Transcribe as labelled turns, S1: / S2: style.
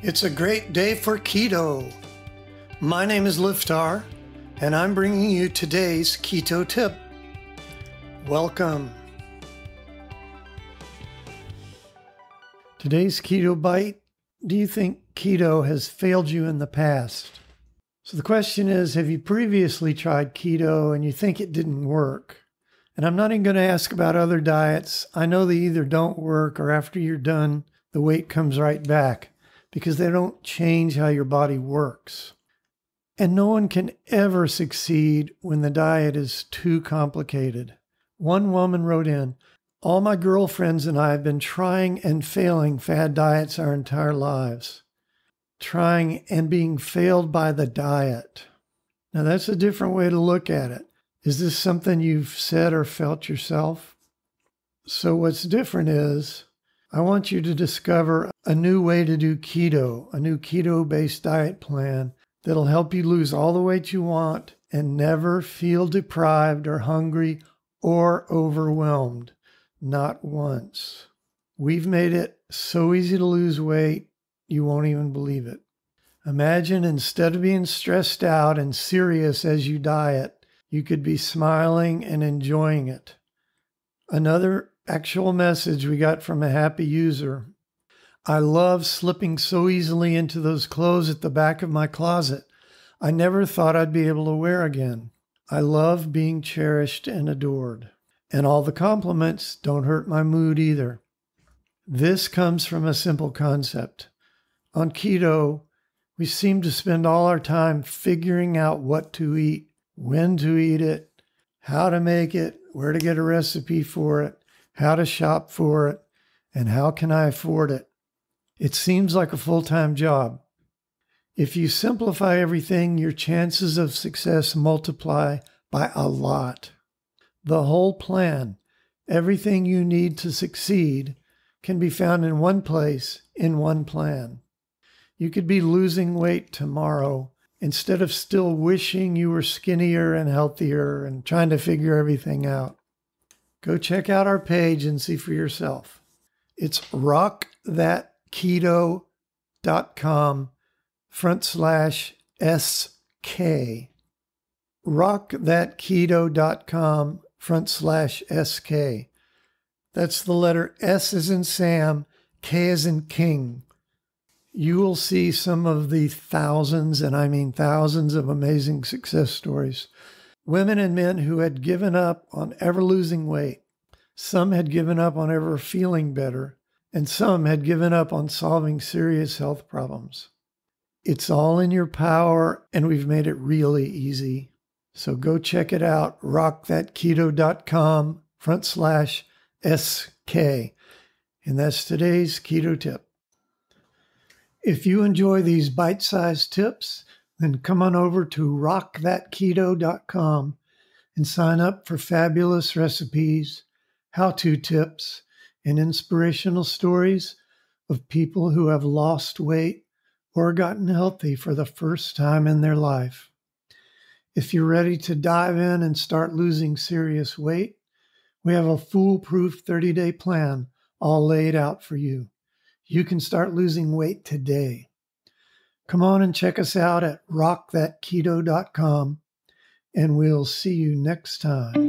S1: It's a great day for keto. My name is Liftar, and I'm bringing you today's keto tip. Welcome. Today's keto bite Do you think keto has failed you in the past? So the question is Have you previously tried keto and you think it didn't work? And I'm not even going to ask about other diets. I know they either don't work or after you're done, the weight comes right back because they don't change how your body works. And no one can ever succeed when the diet is too complicated. One woman wrote in, All my girlfriends and I have been trying and failing fad diets our entire lives. Trying and being failed by the diet. Now, that's a different way to look at it. Is this something you've said or felt yourself? So, what's different is I want you to discover a new way to do keto, a new keto based diet plan that'll help you lose all the weight you want and never feel deprived or hungry or overwhelmed. Not once. We've made it so easy to lose weight, you won't even believe it. Imagine instead of being stressed out and serious as you diet, you could be smiling and enjoying it. Another actual message we got from a happy user. I love slipping so easily into those clothes at the back of my closet. I never thought I'd be able to wear again. I love being cherished and adored. And all the compliments don't hurt my mood either. This comes from a simple concept. On keto, we seem to spend all our time figuring out what to eat when to eat it, how to make it, where to get a recipe for it, how to shop for it, and how can I afford it. It seems like a full time job. If you simplify everything, your chances of success multiply by a lot. The whole plan, everything you need to succeed, can be found in one place in one plan. You could be losing weight tomorrow instead of still wishing you were skinnier and healthier and trying to figure everything out. Go check out our page and see for yourself. It's rockthatketo.com front slash SK. Rockthatketo.com front slash SK. That's the letter S as in Sam, K as in King you will see some of the thousands, and I mean thousands, of amazing success stories. Women and men who had given up on ever losing weight. Some had given up on ever feeling better, and some had given up on solving serious health problems. It's all in your power, and we've made it really easy. So go check it out, rockthatketo.com front slash SK. And that's today's keto tip. If you enjoy these bite sized tips, then come on over to rockthatketo.com and sign up for fabulous recipes, how to tips, and inspirational stories of people who have lost weight or gotten healthy for the first time in their life. If you're ready to dive in and start losing serious weight, we have a foolproof 30 day plan all laid out for you you can start losing weight today. Come on and check us out at rockthatketo.com, and we'll see you next time.